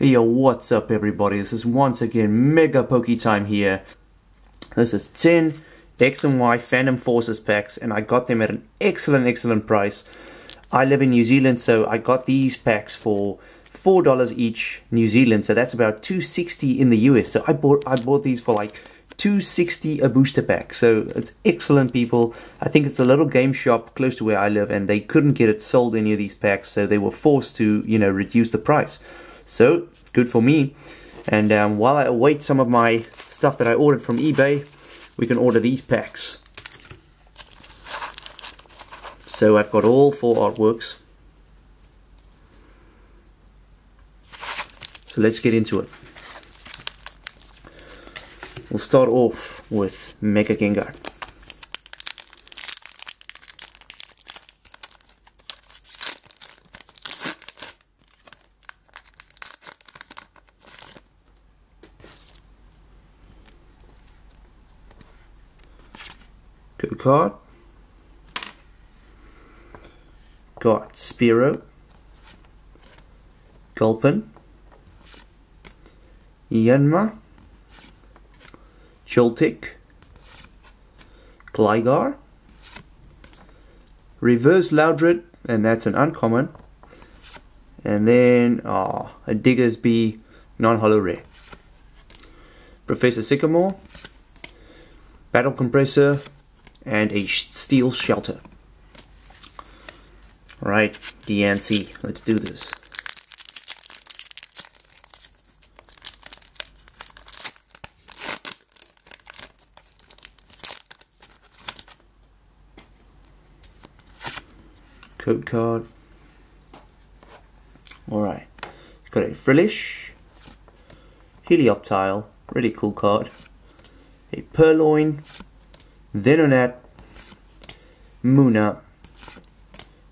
Hey yo, what's up everybody? This is once again Mega Poke Time here. This is 10 X and Y Phantom Forces packs and I got them at an excellent, excellent price. I live in New Zealand so I got these packs for $4 each New Zealand so that's about 260 in the US. So I bought I bought these for like 260 a booster pack. So it's excellent people. I think it's a little game shop close to where I live and they couldn't get it sold any of these packs so they were forced to, you know, reduce the price. So good for me. And um, while I await some of my stuff that I ordered from eBay, we can order these packs. So I've got all four artworks. So let's get into it. We'll start off with Mega Gengar. Good card. Got Spearow, Gulpin, Yanma, Joltik, Gligar, Reverse Loudred, and that's an uncommon. And then, oh, a Diggersby non-holo rare. Professor Sycamore, Battle Compressor, and a steel shelter. Alright, DNC, let's do this. Code card. Alright, got a Frillish, Helioptile, really cool card, a Purrloin, Venonat, Munna,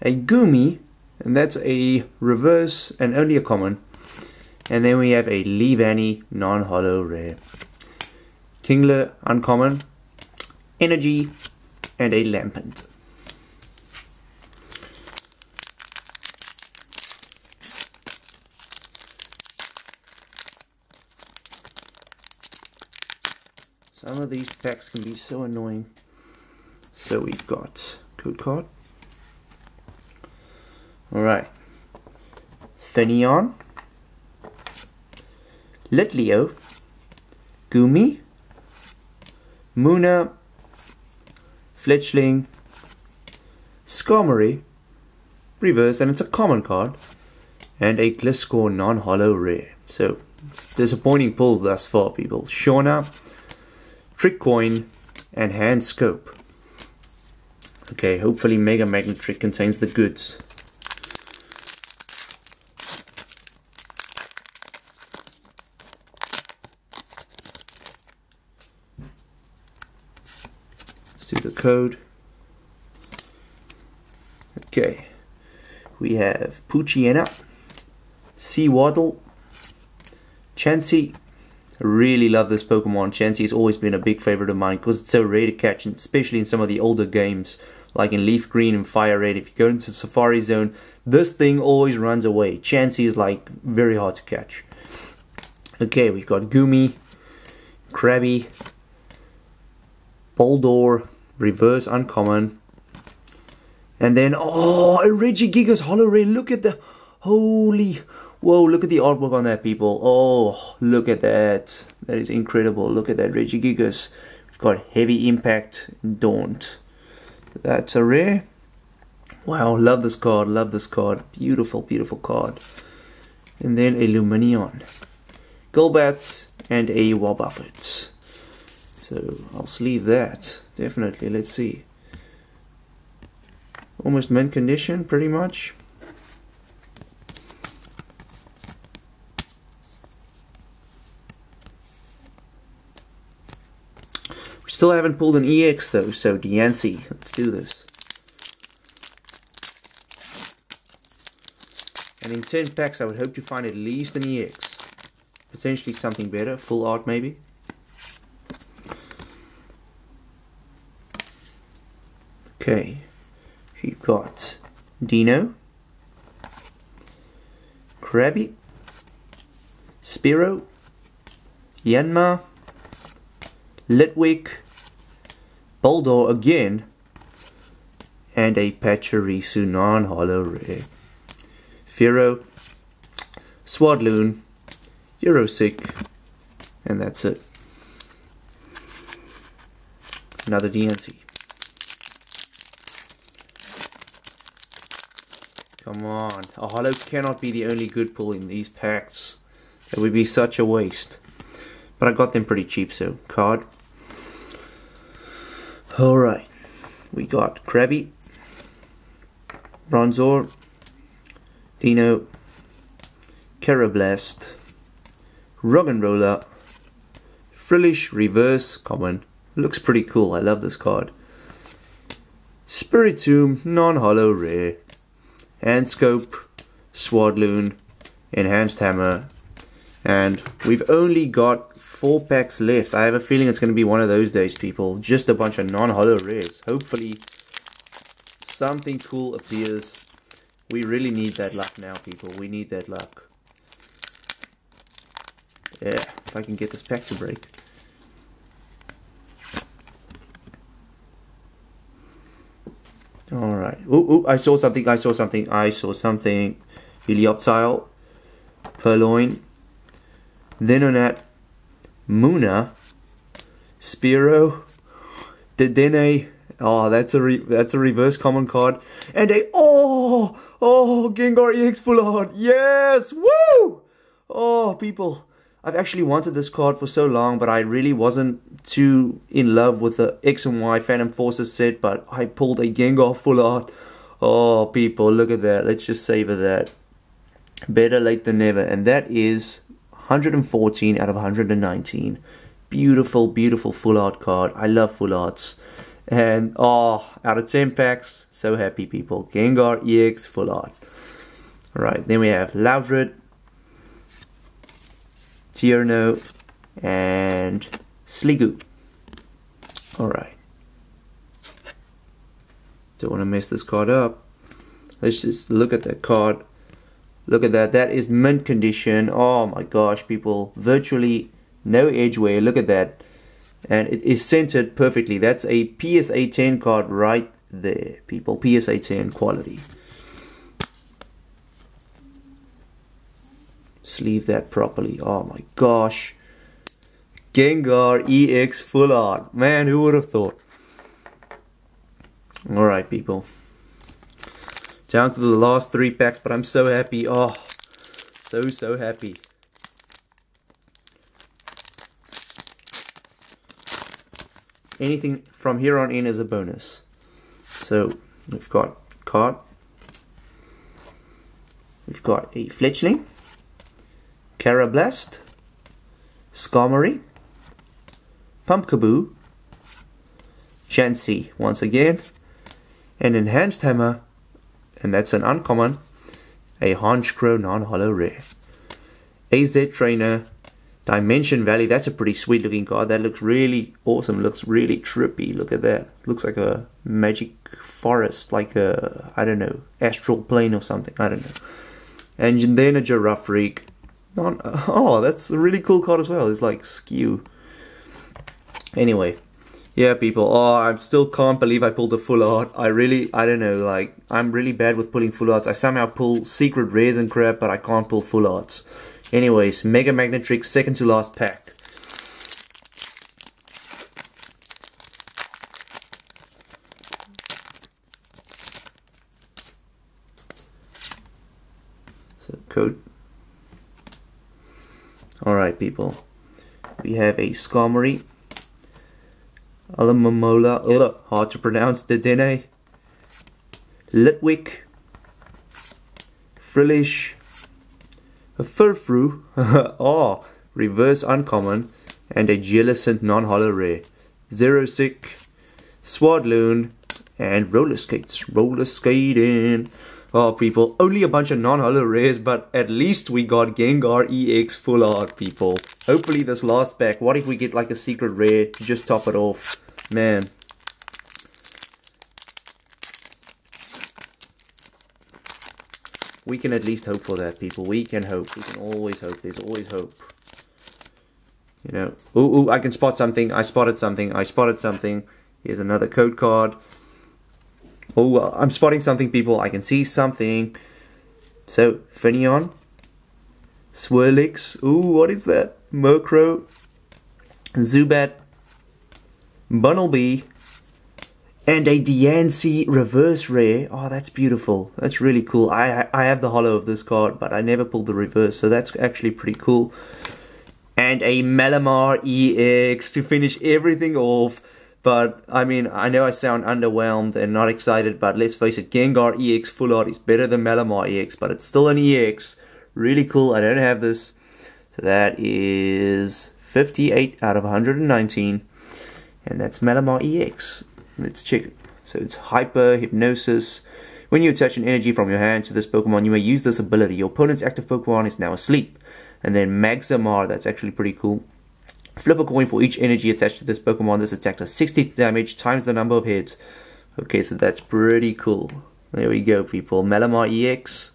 a Goomy, and that's a reverse and only a common. And then we have a Leavanny non-holo rare. Kingler uncommon, Energy, and a Lampent. Some of these packs can be so annoying. So we've got code card. Alright. Finneon. Litleo. Goomy. Munna. Fletchling. Skarmory. Reverse, and it's a common card. And a Gliscor non-holo rare. So, disappointing pulls thus far, people. Shauna. Trick Coin, and Hand Scope. Okay, hopefully Mega Manectric contains the goods. Let's do the code. Okay, we have Poochyena, Sewaddle, Chansey, I really love this Pokemon. Chansey has always been a big favorite of mine because it's so rare to catch, especially in some of the older games, like in Leaf Green and Fire Red. If you go into Safari Zone, this thing always runs away. Chansey is like very hard to catch. Okay, we've got Goomy, Krabby, Boldore, Reverse Uncommon, and then, oh, a Regigigas Holo Rare. Look at the, holy, Whoa, look at the artwork on that, people. Oh, look at that. That is incredible. Look at that Regigigas. We've got Heavy Impact Daunt. That's a rare. Wow, love this card. Love this card. Beautiful, beautiful card. And then a Lumineon. Golbat and a Wobbuffet. So I'll sleeve that. Definitely. Let's see. Almost mint condition, pretty much. Still haven't pulled an EX though, so DNC, let's do this. And in 10 packs I would hope to find at least an EX. Potentially something better, full art maybe. Okay, we've got Deino, Krabby, Spearow, Yanma, Litwick, Boldore again, and a Pachirisu non-holo rare. Fearow, Swadloon, Xerosic, and that's it. Another DNC. Come on. A holo cannot be the only good pull in these packs. It would be such a waste. But I got them pretty cheap, so card. Alright. We got Krabby, Bronzor, Deino, Karrablast, Roller, Frillish Reverse Common. Looks pretty cool. I love this card. Spiritomb, non-holo rare. Handscope, Swadloon, Enhanced Hammer, and we've only got four packs left. I have a feeling it's going to be one of those days, people. Just a bunch of non-holo rares. Hopefully something cool appears. We really need that luck now, people. We need that luck. Yeah, if I can get this pack to break. All right. Ooh, I saw something. I saw something. I saw something. Helioptile, Purrloin, Venonat, Munna, Spearow, Dedenne. Oh, that's a that's a reverse common card, and a oh oh Gengar EX full art. Yes, woo! Oh, people. I've actually wanted this card for so long, but I really wasn't too in love with the X and Y Phantom Forces set, but I pulled a Gengar full art. Oh, people, look at that. Let's just savor that. Better late than never. And that is 114 out of 119. Beautiful, beautiful full art card. I love full arts. And, oh, out of 10 packs, so happy, people. Gengar EX full art. Alright, then we have Loudred, Tierno, and Sliggoo. Alright. Don't want to mess this card up. Let's just look at that card. Look at that. That is mint condition. Oh my gosh, people. Virtually no edge wear. Look at that. And it is centered perfectly. That's a PSA 10 card right there, people. PSA 10 quality. sleeve that properly. Oh my gosh. Gengar EX full art. Man, who would have thought? Alright, people. Down to the last three packs, but I'm so happy. Oh, so, so happy. Anything from here on in is a bonus. So, we've got card. We've got a fletchling. Karrablast, Skarmory, Pumpkaboo, Chansey once again, an Enhanced Hammer, and that's an uncommon, a Honchkrow non-holo rare. AZ Trainer, Dimension Valley, that's a pretty sweet looking card. That looks really awesome, looks really trippy. Look at that. Looks like a magic forest, like a, I don't know, astral plane or something. I don't know. And then a Girafarig, non oh, that's a really cool card as well. It's like skew. Anyway, yeah, people. Oh, I still can't believe I pulled a full art. I really, I don't know, like, I'm really bad with pulling full arts. I somehow pull secret rares and crap, but I can't pull full arts. Anyways, Mega Manectric, second to last pack. So, code Alright people, we have a Skarmory, Alomomola, ugh, hard to pronounce, Dedenne, Litwick, Frillish, a Furfrou, oh, ah, reverse uncommon, and a Jellicent non-holo rare, Xerosic, Swadloon, and Roller Skates, Roller Skating. Oh, people, only a bunch of non-holo rares, but at least we got Gengar EX full art, people. Hopefully this last pack, what if we get like a secret rare to just top it off? Man. we can at least hope for that, people. We can hope. We can always hope. There's always hope. You know, ooh, ooh, I can spot something. I spotted something. I spotted something. Here's another code card. Oh, I'm spotting something, people. I can see something. So, Finneon. Swirlix. Ooh, what is that? Murkrow. Zubat. Bunnelby. And a Diancie reverse rare. Oh, that's beautiful. That's really cool. I I have the holo of this card, but I never pulled the reverse, so that's actually pretty cool and a Malamar EX to finish everything off. But I mean, I know I sound underwhelmed and not excited, but let's face it, Gengar EX Full Art is better than Malamar EX, but it's still an EX. Really cool. I don't have this. So that is 58 out of 119. And that's Malamar EX. Let's check. So it's Hyper, Hypnosis. When you attach an energy from your hand to this Pokemon, you may use this ability. Your opponent's active Pokemon is now asleep and then Magzamar, that's actually pretty cool. Flip a coin for each energy attached to this Pokemon. This attack does 60 damage times the number of hits. Okay, so that's pretty cool. There we go, people. Malamar EX.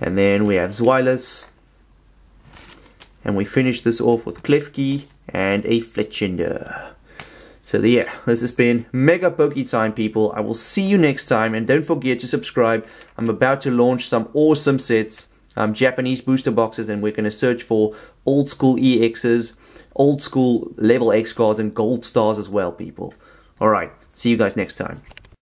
And then we have Zweilous. And we finish this off with Klefki and a Fletchinder. So yeah, this has been Mega Poke Time, people. I will see you next time, and don't forget to subscribe. I'm about to launch some awesome sets um, Japanese booster boxes and we're going to search for old school EXs, old school level X cards and gold stars as well, people. Alright, see you guys next time.